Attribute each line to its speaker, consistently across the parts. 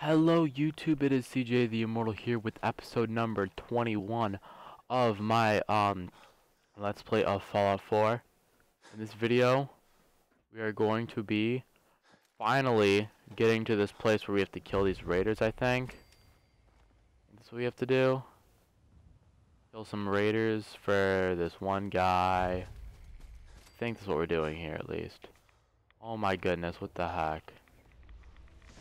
Speaker 1: Hello YouTube, it is CJ the Immortal here with episode number 21 of my um Let's Play of Fallout 4. In this video, we are going to be finally getting to this place where we have to kill these raiders, I think. That's what we have to do. Kill some raiders for this one guy. I think that's what we're doing here at least. Oh my goodness, what the heck.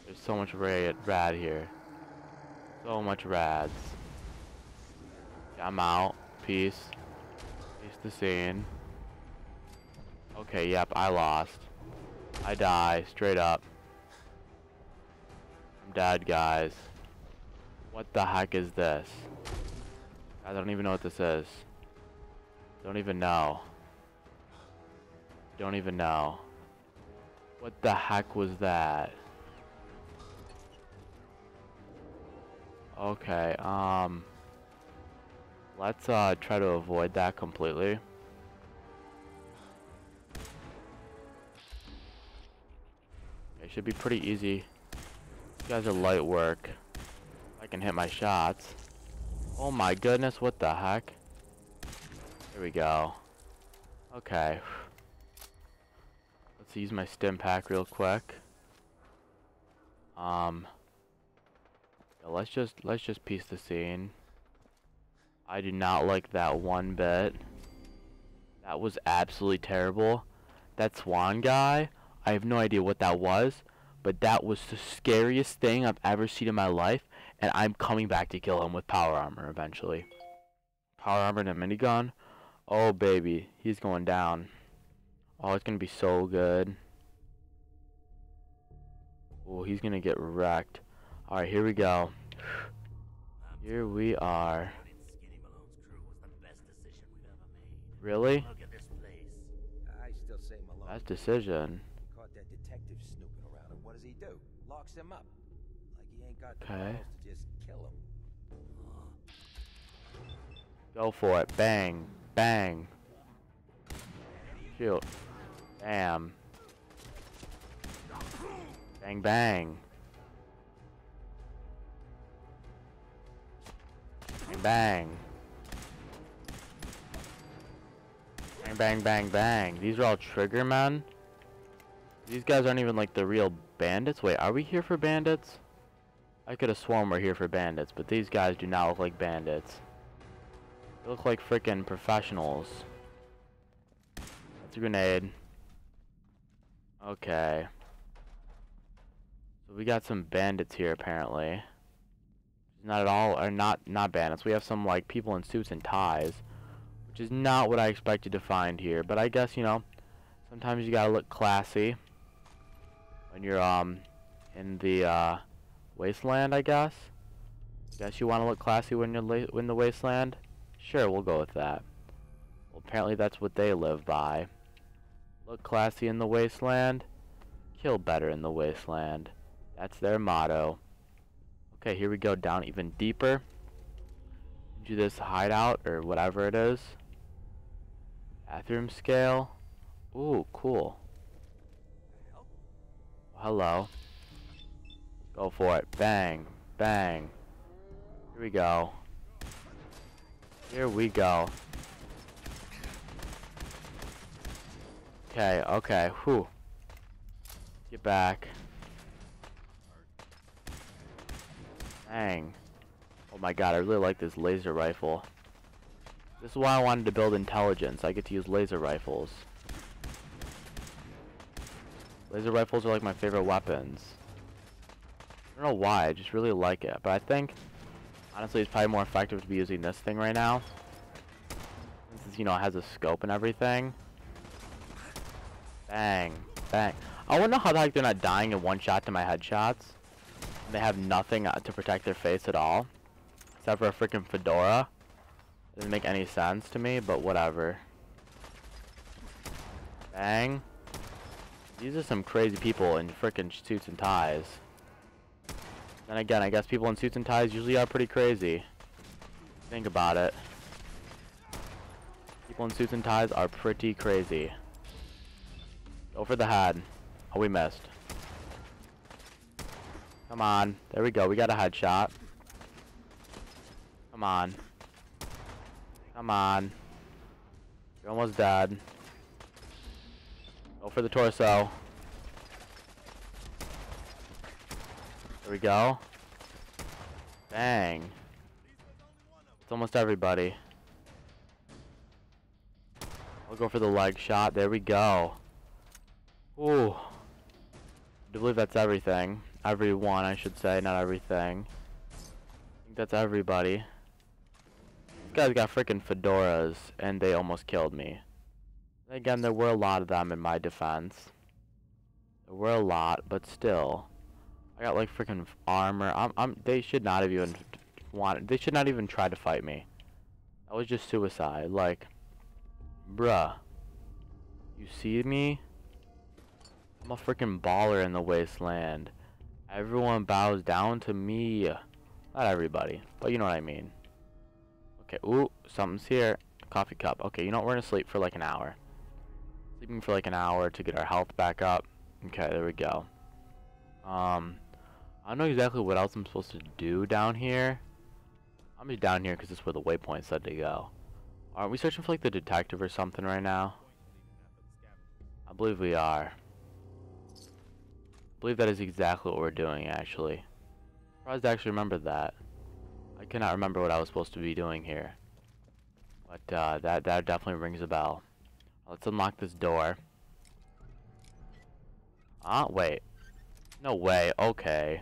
Speaker 1: There's so much rad, rad here. So much rads. I'm out. Peace. Peace the scene. Okay, yep, I lost. I die, straight up. I'm dead, guys. What the heck is this? I don't even know what this is. Don't even know. Don't even know. What the heck was that? Okay, um... Let's, uh, try to avoid that completely. It should be pretty easy. You guys are light work. I can hit my shots. Oh my goodness, what the heck? Here we go. Okay. Let's use my Stimpak real quick. Um... Let's just let's just piece the scene. I do not like that one bit. That was absolutely terrible. That swan guy, I have no idea what that was, but that was the scariest thing I've ever seen in my life, and I'm coming back to kill him with power armor eventually. Power armor and a minigun? Oh baby, he's going down. Oh, it's gonna be so good. Oh, he's gonna get wrecked. Alright, here we go. Here we are. Really?
Speaker 2: I still say Malone.
Speaker 1: Best decision.
Speaker 2: Caught that detective snooping around, and what does he do? Locks him up. Like he ain't got the
Speaker 1: Okay.
Speaker 2: balls to just kill him.
Speaker 1: Go for it. Bang. Bang. Shoot. Bam. Bang bang. Bang bang. Bang bang bang. These are all trigger men? These guys aren't even like the real bandits? Wait, are we here for bandits? I could have sworn we're here for bandits, but these guys do not look like bandits. They look like freaking professionals. That's a grenade. Okay. So we got some bandits here apparently. Not at all, or not not bandits. We have some like people in suits and ties, which is not what I expected to find here. But I guess you know, sometimes you gotta look classy when you're um in the uh, wasteland. I guess. Guess you want to look classy when you're in the wasteland. Sure, we'll go with that. Well, apparently that's what they live by. Look classy in the wasteland. Kill better in the wasteland. That's their motto. Okay, here we go down even deeper into this hideout or whatever it is. Bathroom scale. Ooh, cool. Hello. Go for it. Bang. Bang. Here we go. Here we go. Okay, okay. Whew. Get back. Dang. Oh my god, I really like this laser rifle. This is why I wanted to build intelligence. I get to use laser rifles. Laser rifles are like my favorite weapons. I don't know why, I just really like it. But I think, honestly, it's probably more effective to be using this thing right now. Since, you know, it has a scope and everything. Bang. Bang. I wonder how the heck they're not dying in one shot to my headshots. They have nothing uh, to protect their face at all. Except for a freaking fedora. Doesn't make any sense to me, but whatever. Bang. These are some crazy people in freaking suits and ties. Then again, I guess people in suits and ties usually are pretty crazy. Think about it. People in suits and ties are pretty crazy. For the head. Oh, we missed. Come on. There we go. We got a headshot. Come on. Come on. You're almost dead. Go for the torso. There we go. Bang. It's almost everybody. I'll go for the leg shot. There we go. Ooh. I believe that's everything. Everyone, I should say, not everything. I think that's everybody. These guys got freaking fedoras, and they almost killed me. Again, there were a lot of them in my defense. There were a lot, but still. I got like freaking armor. I'm, I'm, they should not have even wanted, they should not even try to fight me. That was just suicide. Like, bruh. You see me? I'm a freaking baller in the wasteland. Everyone bows down to me. Not everybody, but you know what I mean. Okay, ooh, something's here. Coffee cup. Okay, you know what? We're gonna sleep for like an hour. Sleeping for like an hour to get our health back up. Okay, there we go. Um, I don't know exactly what else I'm supposed to do down here. I'm just down here because it's where the waypoint said to go. Aren't we searching for like the detective or something right now? I believe we are. I believe that is exactly what we're doing actually. I'm Surprised I actually remembered that. I cannot remember what I was supposed to be doing here. But uh, that, that definitely rings a bell. Let's unlock this door. Ah, wait. No way, okay.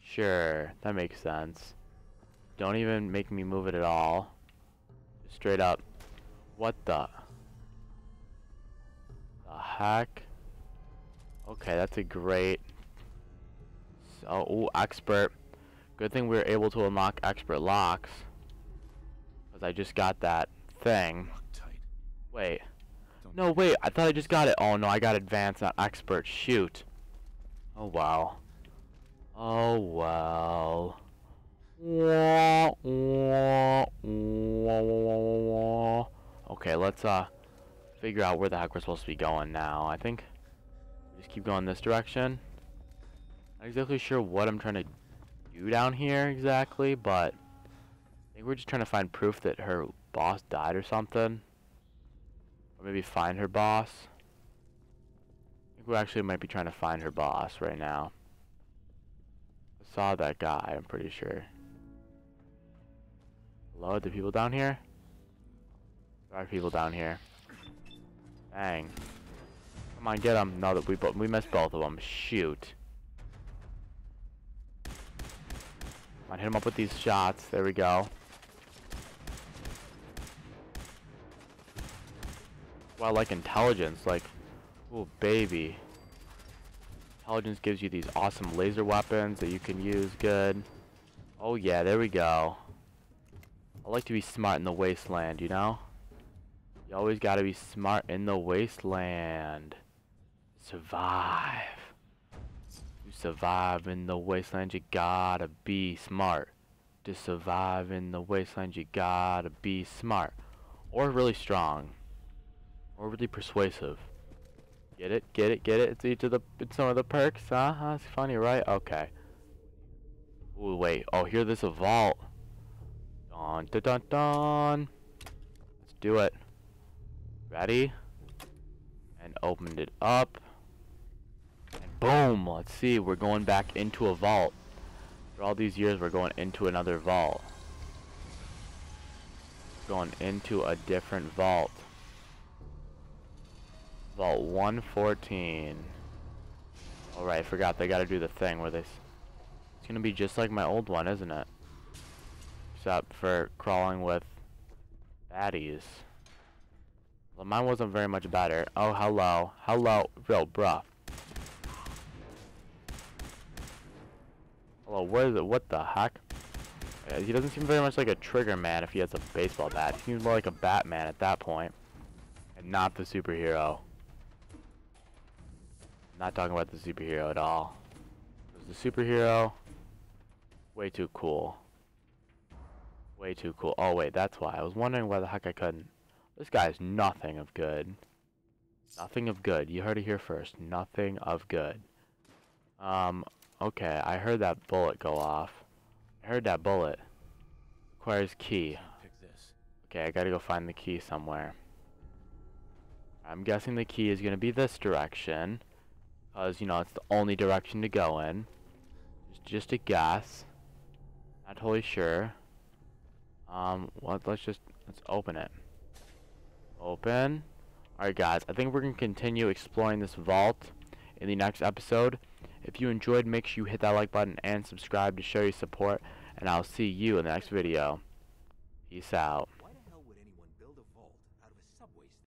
Speaker 1: Sure, that makes sense. Don't even make me move it at all. Just straight up. What the? The heck? Okay, that's a great... So, ooh, expert. Good thing we were able to unlock expert locks. Because I just got that thing. Wait. No, wait, I thought I just got it. Oh, no, I got advanced, not expert. Shoot. Oh, wow. Oh, well. Okay, let's, uh, figure out where the heck we're supposed to be going now. I think just keep going this direction. Not exactly sure what I'm trying to do down here exactly, but I think we're just trying to find proof that her boss died or something. Or maybe find her boss. I think we actually might be trying to find her boss right now. I saw that guy, I'm pretty sure. Hello, the people down here? There are people down here. Bang. Come get them. No, that we we missed both of them. Shoot. Come on, hit him up with these shots. There we go. Well, I like intelligence. Like, oh baby. Intelligence gives you these awesome laser weapons that you can use good. Oh yeah, there we go. I like to be smart in the wasteland, you know? You always gotta be smart in the wasteland. Survive. You survive in the wasteland, you gotta be smart. To survive in the wasteland, you gotta be smart. Or really strong. Or really persuasive. Get it? Get it? Get it? It's each of the, it's some of the perks, huh? That's funny, right? Okay. Ooh, wait. Oh, here there's a vault. Dun, dun, dun, dun. Let's do it. Ready? And opened it up. Boom! Let's see, we're going back into a vault. For all these years, we're going into another vault. Going into a different vault. Vault 114. Alright, forgot they gotta do the thing where they... It's gonna be just like my old one, isn't it? Except for crawling with baddies. Well, mine wasn't very much better. Oh, hello. Hello. Real, bruh. Hello, where is it? What the heck? He doesn't seem very much like a trigger man if he has a baseball bat. He seems more like a Batman at that point. And not the superhero. Not talking about the superhero at all. The superhero, way too cool. Way too cool. Oh wait, that's why. I was wondering why the heck I couldn't. This guy's nothing of good. Nothing of good. You heard it here first. Nothing of good. Um, Okay, I heard that bullet go off. I heard that bullet. Requires key. Okay, I gotta go find the key somewhere. I'm guessing the key is gonna be this direction. Because, you know, it's the only direction to go in. Just, just a guess. Not totally sure. Um, what, let's just, let's open it. Open. Alright guys, I think we're gonna continue exploring this vault in the next episode. If you enjoyed, make sure you hit that like button and subscribe to show your support. And I'll see you in the next video. Peace out.